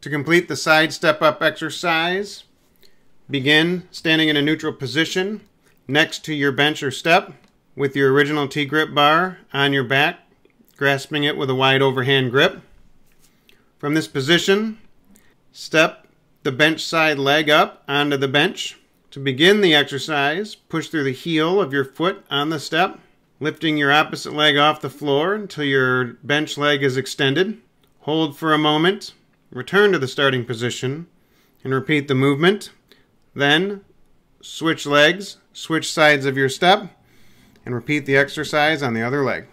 To complete the side step up exercise, begin standing in a neutral position next to your bench or step with your original T grip bar on your back, grasping it with a wide overhand grip. From this position, step the bench side leg up onto the bench. To begin the exercise, push through the heel of your foot on the step, lifting your opposite leg off the floor until your bench leg is extended. Hold for a moment, return to the starting position, and repeat the movement. Then switch legs, switch sides of your step, and repeat the exercise on the other leg.